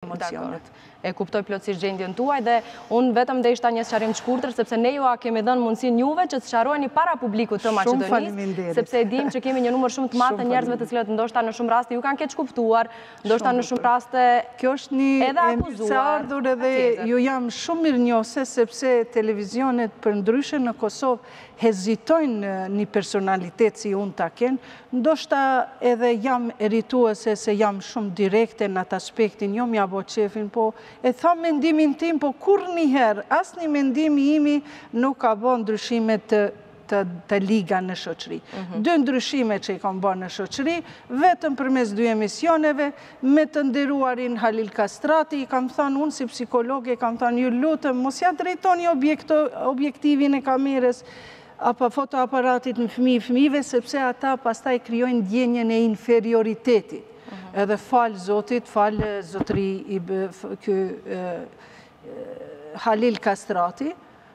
emocionet. E kuptoj plotësisht gjendjen tuaj dhe unë vetëm deshta një sqarim të shkurtër sepse ne jua kemi dhënë mundësinë juve që të sqaroni para publikut të Maqedonisë, sepse e dimë që kemi një numër shumë të madh të njerëzve të cilët ndoshta në shumë raste ju kanë keqkuptuar, ndoshta në shumë raste ju kanë edhe akuzuar edhe ju jam shumë mirënjohëse sepse televizionet përndryshe në Kosovë hezitojn ni personalitet si un ta kenë, ndoshta edhe jam irrituese se jam shum direkte n'at aspektin jo me ia bo qefin po e tham mendimin tim po kurrnjiherë asni mendim i imi nuk ka bo ndryshime të liga në shoqri dy ndryshime që i kom bo në shoqri vetëm përmes dy emisioneve Me të nderuarin Halil Kastrati i kam thënë unë si psikologe, i kam thënë ju lutem mos ia drejtoni objektivin e kamerës apo fotoaparatit fëmijë, fëmijëve sepse ata pastaj krijojnë ndjenjën e inferioritetit. Edhe falë Zotit, falë zotëri Halil Kastrati,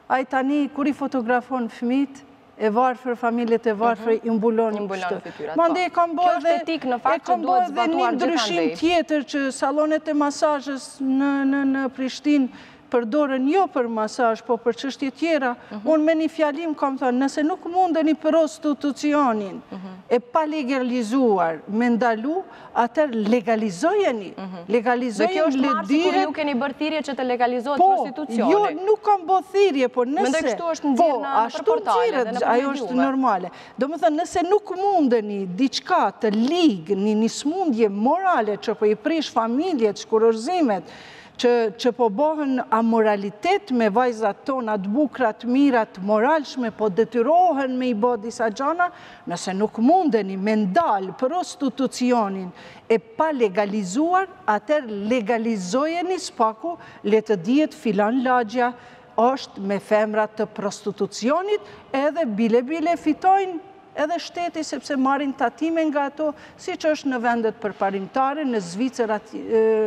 ai tani kur i fotografon fëmijët, e varfër, familjet e varfër, mhm. i mbulon një kështë. Mande e kam bërë dhe, e kam bërë dhe një ndryshim tjetër që sallonet e masazhës në Prishtinë përdoren jo për masazh, po për çështje tjera, mhm. unë me një fjalim kam thënë, nëse nuk mundeni prostitucionin mhm. e palegalizuar me ndalu, atëherë legalizojeni, legalizojeni le dihet... Dhe kjo është marrë sikur ju keni bërë thirrje që të legalizohet po, prostitucioni. Po, jo, nuk kam bërë thirrje, por nëse... Mëndë kështu është nxjerrë në po, ashtu nxjerrë, dhe në përmjë Ajo është normale. Domethënë, nëse nuk mundeni diçka të ligë, një një smundje morale që po i prish familjet, shkurorzimet, që po bohen amoralitet me vajzat tona t'bukrat, mirat, moralshme, po detyrohen me i bo disa gjana, Nëse nuk mundeni me ndalë prostitucionin e palegalizuar, atëherë legalizojeni s'paku le të dihet filan lagja është me femra të prostitucionit edhe bile bile fitojnë edhe shteti sepse marrin tatime nga ato siç është në vendet përparimtare në Zvicër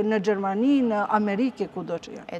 në Gjermani në Amerikë e kudo që janë.